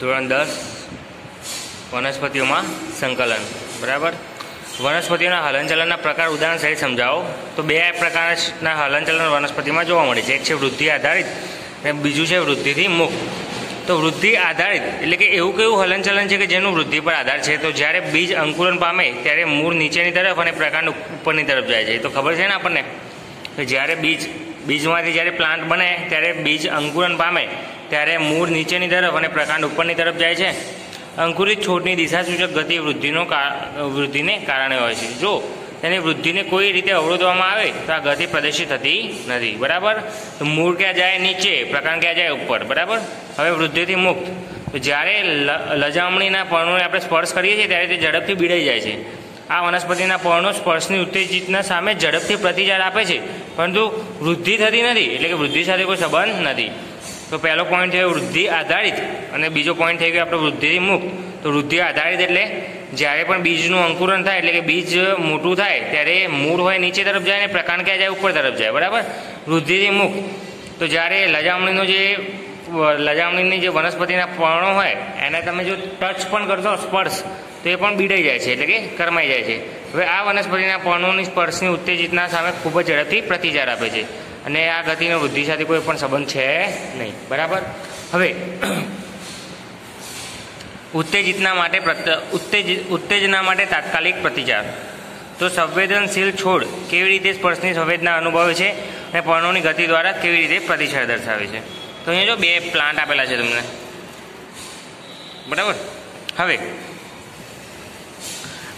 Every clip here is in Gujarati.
ધોરણ દસ, વનસ્પતિઓમાં સંકલન. બરાબર? વનસ્પતિઓના હલનચલનના પ્રકાર ઉદાહરણ સહિત સમજાવો. તો બે પ્રકારના હલનચલન વનસ્પતિમાં જોવા મળે છે. એક છે વૃદ્ધિ આધારિત અને બીજું છે વૃદ્ધિથી મુક્ત. તો વૃદ્ધિ આધારિત એટલે કે એવું કેવું હલનચલન છે કે જેનું વૃદ્ધિ પર આધાર છે? તો જ્યારે બીજ અંકુરન પામે ત્યારે મૂળ નીચેની તરફ અને પ્રકાંડ ઉપરની તરફ જાય છે. તો ખબર છે ને આપણને? કે જ્યારે બીજ, બીજમાંથી જ્યારે પ્લાન્ટ બને ત્યારે બીજ અંકુરન પામે ત્યારે મૂળ નીચેની તરફ અને પ્રકાંડ ઉપરની તરફ જાય છે. અંકુરિત છોડની દિશાસૂચક ગતિ વૃદ્ધિનો વૃદ્ધિને કારણે હોય છે. જો તેની વૃદ્ધિને કોઈ રીતે અવરોધવામાં આવે, તો આ ગતિ પ્રદર્શિત થતી નથી. બરાબર? તો મૂળ ક્યાં જાય? નીચે. પ્રકાંડ ક્યાં જાય? ઉપર. બરાબર? હવે વૃદ્ધિથી મુક્ત. જ્યારે લજામણીના પર્ણોને આપણે સ્પર્શ કરીએ છીએ, ત્યારે તે ઝડપથી બીડાઈ જાય છે. આ વનસ્પતિના પર્ણો સ્પર્શની ઉત્તેજિતના સામે ઝડપથી પ્રતિચાર આપે છે. પરંતુ વૃદ્ધિ થતી નથી. એટલે કે વૃદ્ધિ સાથે કોઈ સંબંધ નથી. તો પહેલો પોઈન્ટ થયો વૃદ્ધિ આધારિત અને બીજો પોઈન્ટ થઈ ગયો આપણો વૃદ્ધિથી મુક્ત. તો વૃદ્ધિ આધારિત એટલે જ્યારે પણ બીજનું અંકુરન થાય એટલે કે બીજ મોટું થાય, ત્યારે મૂળ હોય નીચે તરફ જાય અને પ્રકાંડ ક્યાં જાય? ઉપર તરફ જાય. બરાબર? વૃદ્ધિથી મુક્ત. તો જ્યારે લજામણીનો જે, લજામણીની જે વનસ્પતિના પર્ણો હોય, એને તમે જો ટચ પણ કરશો, સ્પર્શ, તો એ પણ બીડાઈ જાય છે, એટલે કે કરમાઈ જાય છે. હવે આ વનસ્પતિના પર્ણોની સ્પર્શની ઉત્તેજિતના સામે ખૂબ જ ઝડપથી પ્રતિચાર આપે છે. અને આ ગતિનો વૃદ્ધિ સાથે કોઈ પણ સંબંધ છે નહીં. બરાબર? હવે, ઉત્તેજિતના માટે ઉત્તેજ, ઉત્તેજના માટે તાત્કાલિક પ્રતિચાર તો સંવેદનશીલ છોડ કેવી રીતે સ્પર્શની સંવેદના અનુભવે છે અને પર્ણોની ગતિ દ્વારા કેવી રીતે પ્રતિસાદ દર્શાવે છે? તો અહીંયા જો બે પ્લાન્ટ આપેલા છે તમને. બરાબર? હવે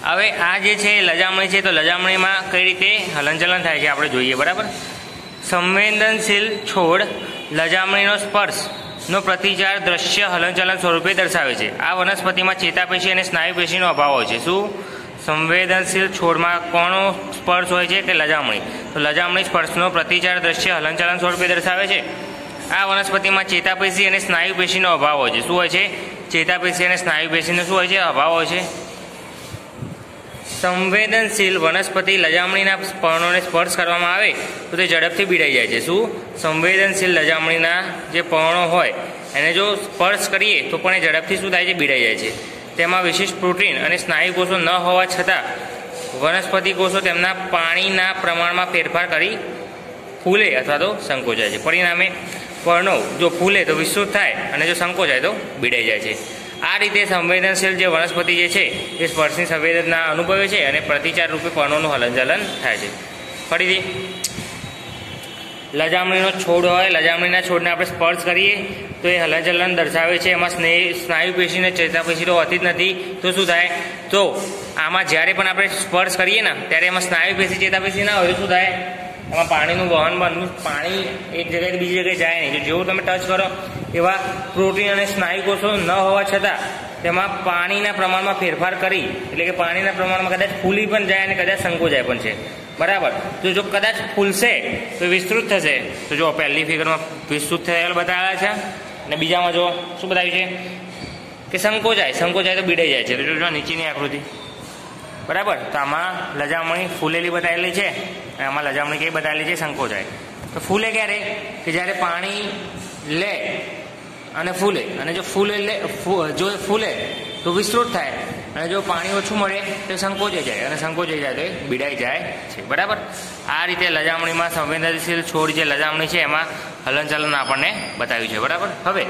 હવે આ જે છે લજામણી છે, તો લજામણીમાં કઈ રીતે હલનચલન થાય છે આપણે જોઈએ. બરાબર? સંવેદનશીલ છોડ લજામણીનો સ્પર્શ નો પ્રતિચાર દ્રશ્ય હલનચલન સ્વરૂપે દર્શાવે છે. આ વનસ્પતિમાં ચેતાપેશી અને સ્નાયુપેશીનો અભાવ હોય છે. શું? સંવેદનશીલ છોડમાં કોનો સ્પર્શ હોય છે કે લજામણી? તો લજામણી સ્પર્શનો પ્રતિચાર દ્રશ્ય હલનચલન સ્વરૂપે દર્શાવે છે. આ વનસ્પતિમાં ચેતાપેશી અને સ્નાયુપેશીનો અભાવ હોય છે. શું હોય છે? ચેતાપેશી અને સ્નાયુપેશીનો શું હોય છે? અભાવ હોય છે. સંવેદનશીલ વનસ્પતિ લજામણીના પર્ણોને સ્પર્શ કરવામાં આવે તો તે ઝડપથી બીડાઈ જાય છે. શું? સંવેદનશીલ લજામણીના જે પર્ણો હોય, એને જો સ્પર્શ કરીએ તો પણ એ ઝડપથી શું થાય છે? બીડાઈ જાય છે. તેમાં વિશિષ્ટ પ્રોટીન અને સ્નાયુ કોષો ન હોવા છતાં વનસ્પતિ કોષો તેમના પાણીના પ્રમાણમાં ફેરફાર કરી ફૂલે અથવા તો સંકોચાય છે. પરિણામે પર્ણો જો ફૂલે તો વિસ્તૃત થાય અને જો સંકોચાય તો બીડાઈ જાય છે. આ રીતે સંવેદનશીલ જે વનસ્પતિ જે છે, એ સ્પર્શની સંવેદના અનુભવે છે અને પ્રતિચાર રૂપે પણોનું હલનચલન થાય છે. ફરીથી, લજામણીનો છોડ હોય, લજામણીના છોડને આપણે સ્પર્શ કરીએ, તો એ હલનચલન દર્શાવે છે. એમાં સ્નેહ, સ્નાયુ પેશી અને ચેતાપેશી તો હોતી જ નથી, તો શું થાય? તો આમાં જ્યારે પણ આપણે સ્પર્શ કરીએ ને, ત્યારે એમાં સ્નાયુ પેશી ચેતાપેશી ના હોય શું થાય? એમાં પાણીનું વહન બનવું પાણી એક જગ્યાએ બીજી જગ્યાએ જાય નહીં. જેવું તમે ટચ કરો એવા પ્રોટીન અને સ્નાયુ કોષો ન હોવા છતાં તેમાં પાણીના પ્રમાણમાં ફેરફાર કરી, એટલે કે પાણીના પ્રમાણમાં કદાચ ફૂલી પણ જાય અને કદાચ સંકોચાય પણ છે. બરાબર. તો જો કદાચ ફૂલશે, તો વિસ્તૃત થશે. તો જો પહેલી ફિગરમાં વિસ્તૃત થયેલ બતાવેલા છે. અને બીજામાં જો શું બતાવ્યું છે? કે સંકોચાય. સંકોચાય તો બીડાઈ જાય છે. તો જો નીચેની આકૃતિ. બરાબર. તો આમાં લજામણી ફૂલેલી બતાવેલી છે. અને આમાં લજામણી કઈ બતાવેલી છે? સંકોચાય. તો ફૂલે ક્યારે? કે જ્યારે પાણી લે અને ફૂલે. અને જો ફૂલે જો એ ફૂલે, તો વિસ્તૃત થાય. અને જો પાણી ઓછું મળે, તો સંકોચે જાય. અને સંકોચાઈ જાય તો એ બીડાઈ જાય છે. બરાબર? આ રીતે લજામણીમાં સંવેદનશીલ છોડ જે લજામણી છે, એમાં હલનચલન આપણને બતાવ્યું છે. બરાબર? હવે,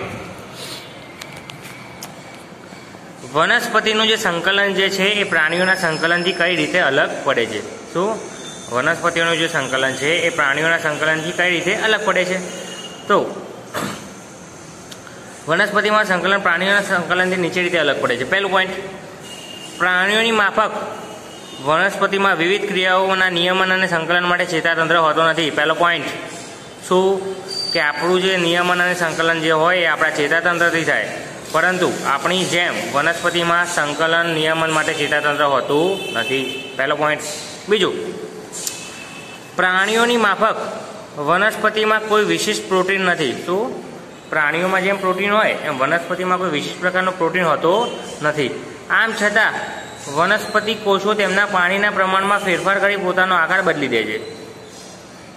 વનસ્પતિનું જે સંકલન જે છે, એ પ્રાણીઓના સંકલનથી કઈ રીતે અલગ પડે છે? શું? વનસ્પતિઓનું જે સંકલન છે, એ પ્રાણીઓના સંકલનથી કઈ રીતે અલગ પડે છે? તો વનસ્પતિમાં સંકલન પ્રાણીઓના સંકલનથી નીચે રીતે અલગ પડે છે. પહેલું પોઈન્ટ પ્રાણીઓની માફક. વનસ્પતિમાં વિવિધ ક્રિયાઓના નિયમન અને સંકલન માટે ચેતાતંત્ર હોતો નથી. પહેલો પોઈન્ટ શું? કે આપણું જે નિયમન અને સંકલન જે હોય એ આપણા ચેતાતંત્રથી થાય. પરંતુ આપણી જેમ વનસ્પતિમાં સંકલન, નિયમન માટે ચેતાતંત્ર હોતું નથી. પહેલો પોઈન્ટ બીજું, પ્રાણીઓની માફક. વનસ્પતિમાં કોઈ વિશિષ્ટ પ્રોટીન નથી. શું? પ્રાણીઓમાં જેમ પ્રોટીન હોય, એમ વનસ્પતિમાં કોઈ વિશિષ્ટ પ્રકારનો પ્રોટીન હોતો નથી. આમ છતાં, વનસ્પતિ કોષો તેમના પાણીના પ્રમાણમાં ફેરફાર કરી પોતાનો આકાર બદલી દે છે.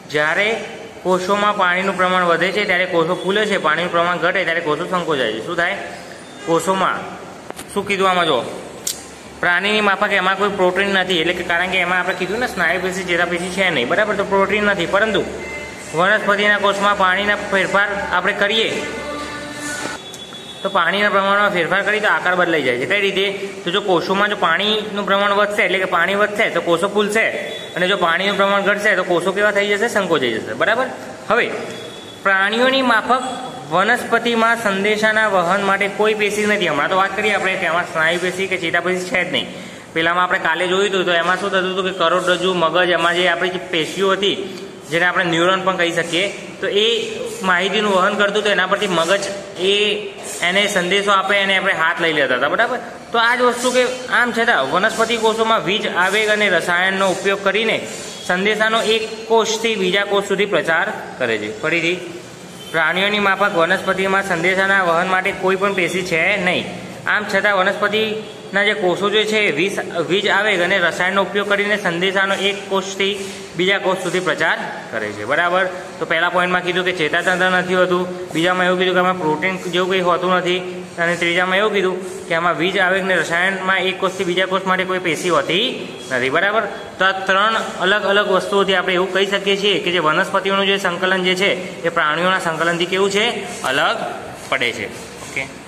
જ્યારે કોષોમાં પાણીનું પ્રમાણ વધે છે, ત્યારે કોષો ફૂલે છે, પાણીનું પ્રમાણ ઘટે, ત્યારે કોષો સંકોચાય છે. શું થાય? કોષોમાં, શું કીધું આમાં જો? પ્રાણીની માફક એમાં કોઈ પ્રોટીન નથી, એટલે કે કારણ કે એમાં આપણે કીધું ને સ્નાયુ પેશી ચેતાપેશી છે નહીં. બરાબર, તો પ્રોટીન નથી. પરંતુ વનસ્પતિના કોષમાં પાણીના ફેરફાર આપણે કરીએ. તો પાણીના પ્રમાણમાં ફેરફાર કરીએ તો આકાર બદલાઈ જાય છે. કઈ રીતે? તો જો કોષોમાં જો પાણીનું પ્રમાણ વધશે, એટલે કે પાણી વધશે, તો કોષો ફૂલશે. અને જો પાણીનું પ્રમાણ ઘટશે, તો કોષો કેવા થઈ જશે? સંકોચાઈ જશે. બરાબર? હવે, પ્રાણીઓની માફક વનસ્પતિમાં સંદેશાના વહન માટે કોઈ પેશી નથી. હમણાં તો વાત કરીએ આપણે કે એમાં સ્નાયુ પેશી કે ચેતાપેશી છે જ નહીં. પેલામાં આપણે કાલે જોયું હતું, તો એમાં શું થતું હતું કે કરોડરજ્જુ મગજ, એમાં જે આપણી પેશીઓ હતી જેને આપણે ન્યુરોન પણ કહી શકીએ, તો એ માહિતીનું વહન કરતું હતું, એના પરથી મગજ એ એને સંદેશો આપે અને આપણે હાથ લઈ લેતા હતા, બરાબર? તો આ જ વસ્તુ કે આમ છતાં વનસ્પતિ કોષોમાં વીજ, આવેગ અને રસાયણનો ઉપયોગ કરીને સંદેશાનો એક કોષથી બીજા કોષ સુધી પ્રચાર કરે છે. ફરીથી, પ્રાણીઓની માફક વનસ્પતિમાં સંદેશાના વહન માટે કોઈ પણ પેશી છે નહીં. આમ છતાં વનસ્પતિના જે કોષો જે છે, એ વીજ વીજ આવેગ અને રસાયણનો ઉપયોગ કરીને સંદેશાનો એક કોષથી બીજા કોષ સુધી પ્રચાર કરે છે. બરાબર? તો પહેલા પોઈન્ટમાં કીધું કે ચેતાતંત્ર નથી હોતું. બીજામાં એવું કીધું કે આમાં પ્રોટીન જેવું કંઈ હોતું નથી. અને ત્રીજામાં એવું કીધું કે આમાં વીજ આવેગ અને રસાયણમાં એક કોષથી બીજા કોષ માટે કોઈ પેશી હોતી નથી. બરાબર? તો આ ત્રણ અલગ અલગ વસ્તુઓથી આપણે એવું કહી શકીએ છીએ કે જે વનસ્પતિઓનું જે સંકલન જે છે, એ પ્રાણીઓના સંકલનથી કેવું છે? અલગ પડે છે. ઓકે?